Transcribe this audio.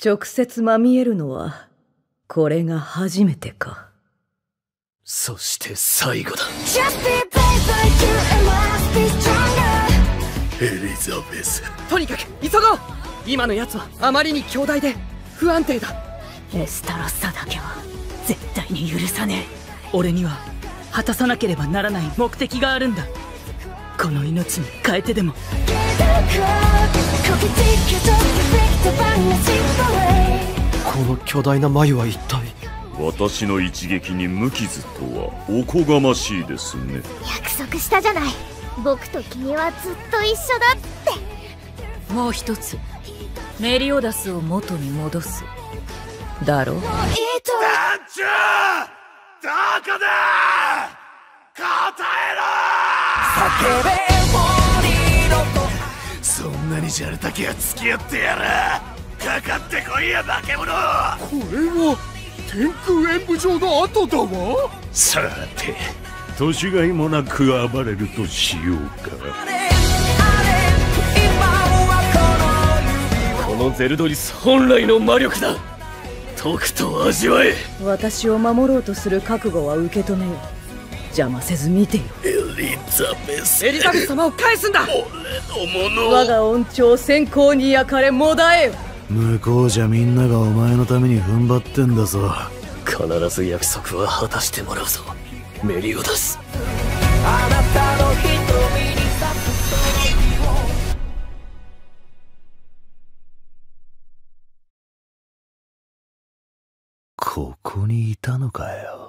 直接まみえるのはこれが初めてか。そして最後だ。エリザベスとにかく急ごう。今のやつはあまりに強大で不安定だ。エスタロッサだけは絶対に許さねえ。俺には果たさなければならない目的があるんだ。この命に変えてでもこの巨大な眉は一体？私の一撃に無傷とはおこがましいですね。約束したじゃない。僕と君はずっと一緒だって。もう一つメリオダスを元に戻す。だろう？団長！どこだ！答えろ！叫べそんなにじゃれたきゃ付き合ってやる。かかってこいや化け物。これは天空演舞場の後だわ。さて。年がいもなく暴れるとしようか。このゼルドリス本来の魔力だ。とくと味わえ。私を守ろうとする覚悟は受け止めよ邪魔せず見てよ。エリザベス。エリザベス様を返すんだ。俺のもの。我が恩寵先行に焼かれもだえ。よ向こうじゃみんながお前のために踏ん張ってんだぞ。必ず約束は果たしてもらうぞ。メリオダス。あなたの瞳にここにいたのかよ